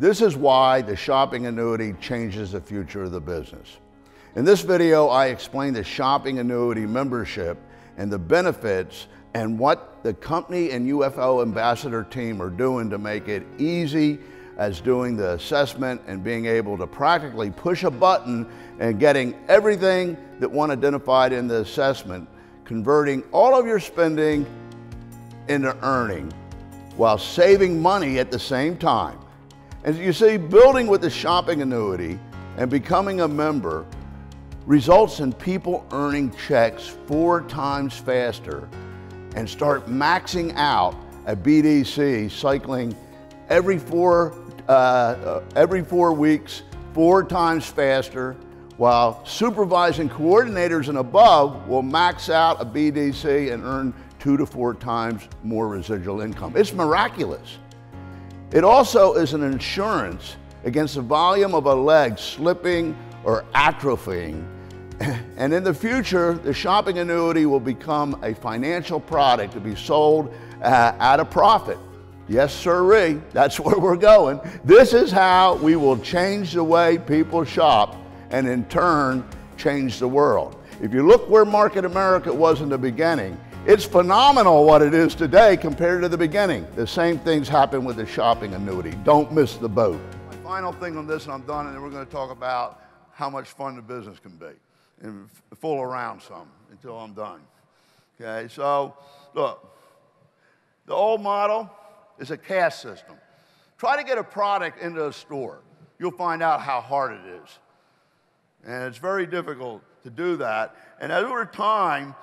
This is why the shopping annuity changes the future of the business. In this video, I explain the shopping annuity membership and the benefits and what the company and UFO ambassador team are doing to make it easy as doing the assessment and being able to practically push a button and getting everything that one identified in the assessment, converting all of your spending into earning while saving money at the same time. As you see, building with the shopping annuity and becoming a member results in people earning checks four times faster and start maxing out a BDC cycling every four, uh, uh, every four weeks, four times faster, while supervising coordinators and above will max out a BDC and earn two to four times more residual income. It's miraculous. It also is an insurance against the volume of a leg slipping or atrophying and in the future, the shopping annuity will become a financial product to be sold uh, at a profit. Yes, sirree, that's where we're going. This is how we will change the way people shop and in turn change the world. If you look where Market America was in the beginning, it's phenomenal what it is today compared to the beginning. The same things happen with the shopping annuity. Don't miss the boat. My final thing on this, and I'm done, and then we're going to talk about how much fun the business can be and fool around some until I'm done. Okay, so look, the old model is a cash system. Try to get a product into a store. You'll find out how hard it is. And it's very difficult to do that. And over time,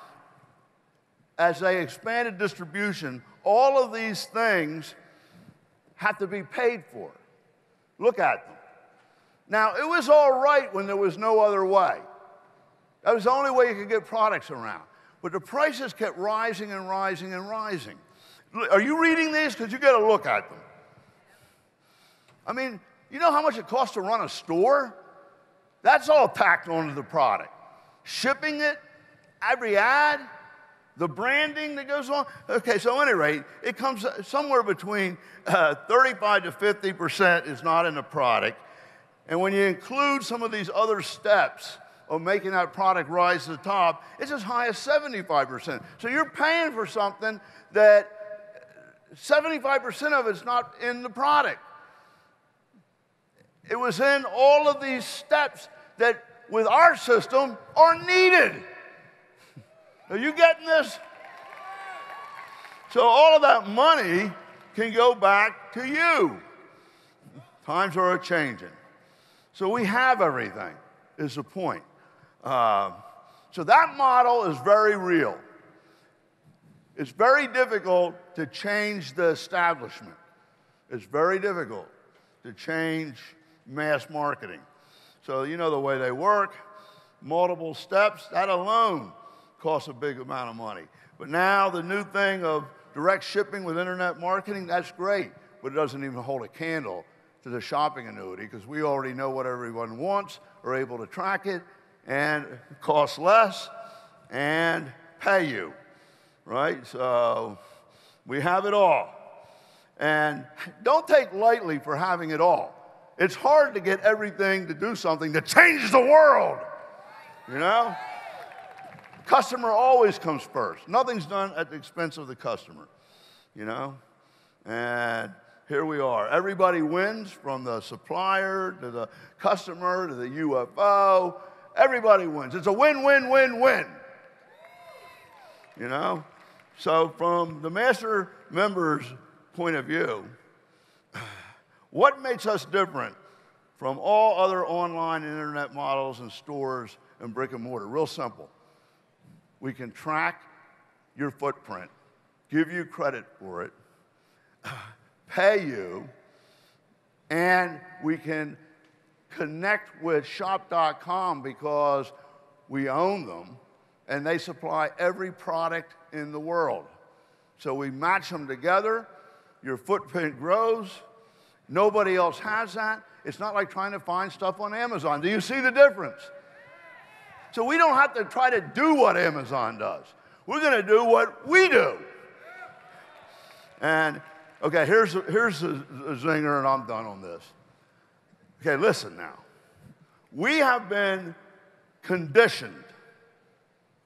as they expanded distribution, all of these things have to be paid for. Look at them. Now, it was all right when there was no other way. That was the only way you could get products around. But the prices kept rising and rising and rising. Are you reading these? Because you got to look at them. I mean, you know how much it costs to run a store? That's all tacked onto the product. Shipping it, every ad, the branding that goes on. Okay, so at any rate, it comes somewhere between uh, 35 to 50% is not in the product. And when you include some of these other steps, of making that product rise to the top, it's as high as 75%. So you're paying for something that 75% of it's not in the product. It was in all of these steps that, with our system, are needed. Are you getting this? So all of that money can go back to you. Times are changing. So we have everything, is the point. Uh, so that model is very real. It's very difficult to change the establishment. It's very difficult to change mass marketing. So, you know the way they work, multiple steps, that alone costs a big amount of money. But now the new thing of direct shipping with internet marketing, that's great, but it doesn't even hold a candle to the shopping annuity because we already know what everyone wants, are able to track it, and cost less and pay you, right? So we have it all. And don't take lightly for having it all. It's hard to get everything to do something that changes the world, you know? Customer always comes first. Nothing's done at the expense of the customer, you know? And here we are. Everybody wins from the supplier to the customer to the UFO Everybody wins. It's a win, win, win, win. You know? So, from the master member's point of view, what makes us different from all other online internet models and stores and brick and mortar? Real simple. We can track your footprint, give you credit for it, pay you, and we can connect with shop.com because we own them and they supply every product in the world. So we match them together, your footprint grows. Nobody else has that. It's not like trying to find stuff on Amazon. Do you see the difference? So we don't have to try to do what Amazon does. We're going to do what we do. And okay, here's, here's a zinger, and I'm done on this. Okay, listen now. We have been conditioned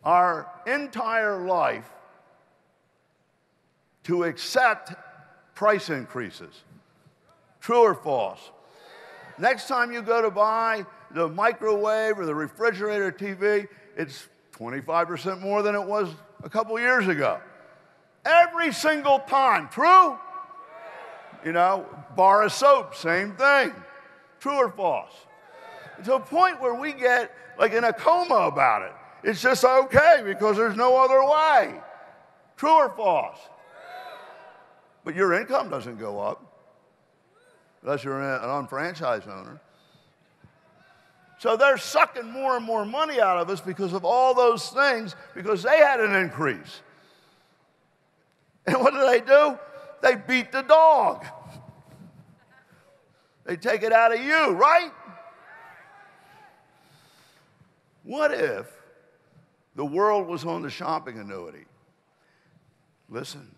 our entire life to accept price increases. True or false? Next time you go to buy the microwave or the refrigerator TV, it's 25% more than it was a couple years ago. Every single time. True? You know, bar of soap, same thing. True or false? To a point where we get like in a coma about it. It's just okay because there's no other way. True or false? But your income doesn't go up unless you're an UnFranchise owner. So they're sucking more and more money out of us because of all those things because they had an increase. And what do they do? They beat the dog. They take it out of you, right? What if the world was on the shopping annuity? Listen,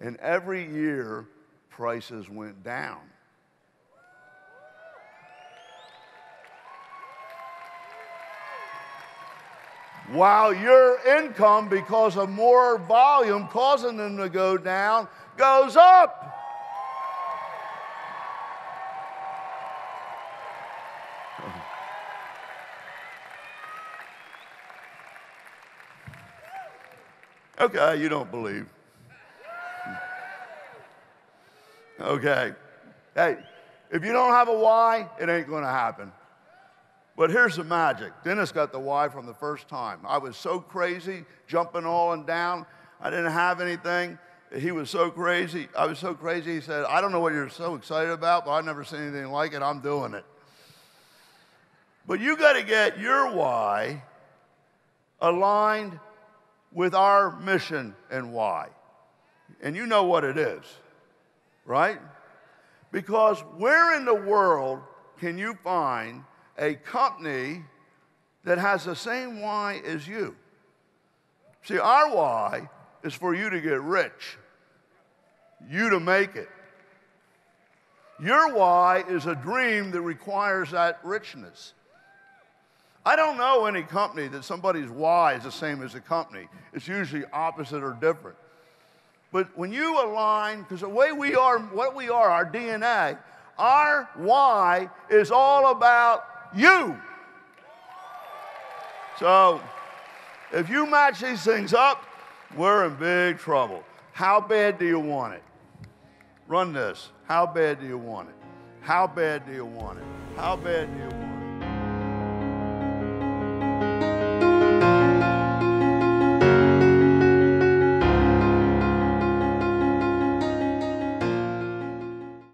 and every year prices went down. While your income, because of more volume causing them to go down, goes up. Okay, you don't believe. Okay. Hey, if you don't have a why, it ain't going to happen. But here's the magic. Dennis got the why from the first time. I was so crazy, jumping all and down. I didn't have anything. He was so crazy. I was so crazy. He said, I don't know what you're so excited about, but I've never seen anything like it. I'm doing it. But you got to get your why aligned with our mission and why. And you know what it is, right? Because where in the world can you find a company that has the same why as you? See, our why is for you to get rich, you to make it. Your why is a dream that requires that richness. I don't know any company that somebody's why is the same as a company. It's usually opposite or different. But when you align, because the way we are, what we are, our DNA, our why is all about you. So if you match these things up, we're in big trouble. How bad do you want it? Run this. How bad do you want it? How bad do you want it? How bad do you want it?